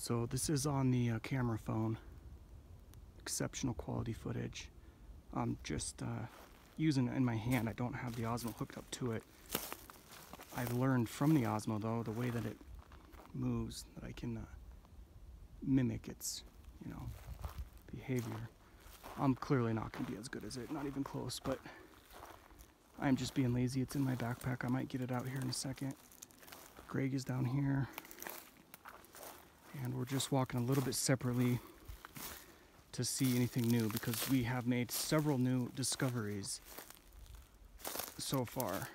So this is on the uh, camera phone. Exceptional quality footage. I'm just uh, using it in my hand. I don't have the Osmo hooked up to it. I've learned from the Osmo though, the way that it moves, that I can uh, mimic its, you know, behavior. I'm clearly not going to be as good as it, not even close, but I'm just being lazy. It's in my backpack. I might get it out here in a second. Greg is down here. And we're just walking a little bit separately to see anything new because we have made several new discoveries so far.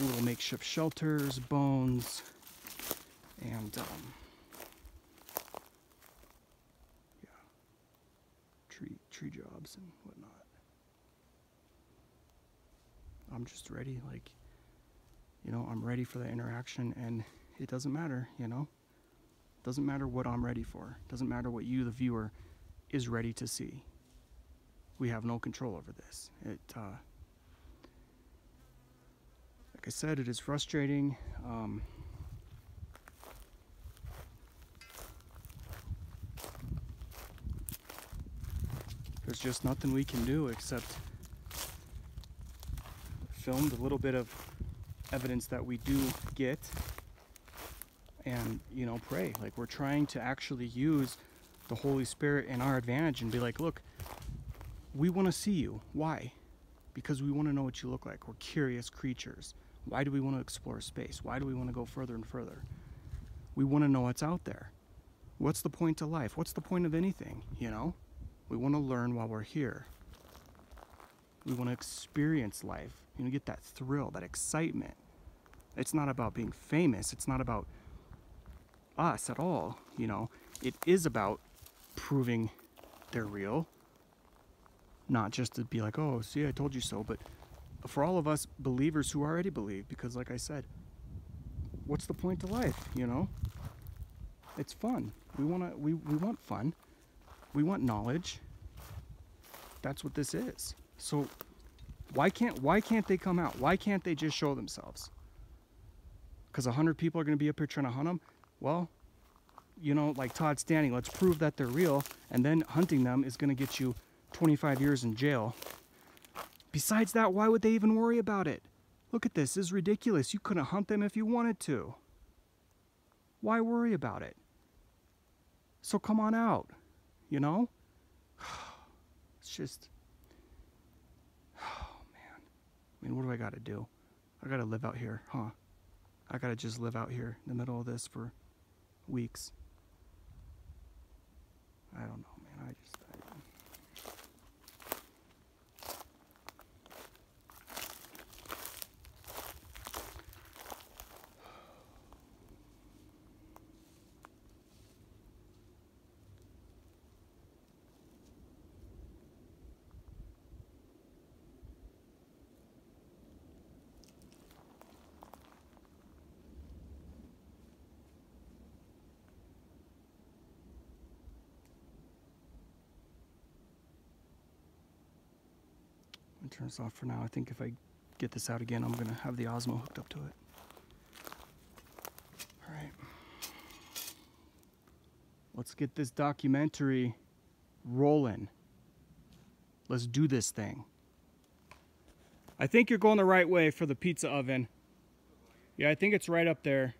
Little makeshift shelters, bones, and um, yeah, tree tree jobs and whatnot. I'm just ready, like, you know, I'm ready for the interaction, and it doesn't matter, you know. Doesn't matter what I'm ready for. Doesn't matter what you, the viewer, is ready to see. We have no control over this. It, uh, like I said, it is frustrating. Um, there's just nothing we can do except film the little bit of evidence that we do get and you know pray. Like we're trying to actually use the holy spirit in our advantage and be like look we want to see you. Why? Because we want to know what you look like. We're curious creatures. Why do we want to explore space? Why do we want to go further and further? We want to know what's out there. What's the point of life? What's the point of anything you know? We want to learn while we're here. We want to experience life. You know get that thrill that excitement. It's not about being famous. It's not about us at all, you know. It is about proving they're real. Not just to be like, oh, see, I told you so, but for all of us believers who already believe, because like I said, what's the point to life, you know? It's fun. We wanna we, we want fun. We want knowledge. That's what this is. So why can't why can't they come out? Why can't they just show themselves? Because a hundred people are gonna be up here trying to hunt them well, you know, like Todd Standing, let's prove that they're real, and then hunting them is going to get you 25 years in jail. Besides that, why would they even worry about it? Look at this, this is ridiculous. You couldn't hunt them if you wanted to. Why worry about it? So come on out, you know? It's just, oh man. I mean, what do I got to do? I got to live out here, huh? I got to just live out here in the middle of this for weeks. I don't know, man. I just. I, turn this off for now. I think if I get this out again, I'm to have the Osmo hooked up to it. All right. Let's get this documentary rolling. Let's do this thing. I think you're going the right way for the pizza oven. Yeah, I think it's right up there.